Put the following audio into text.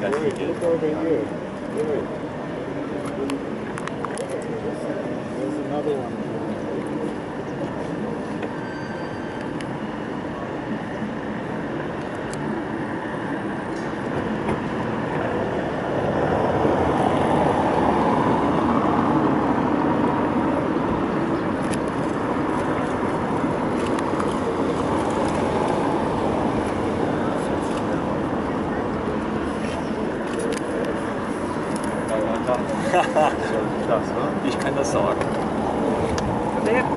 look over here. Here. There's another one. Ich kann das sagen.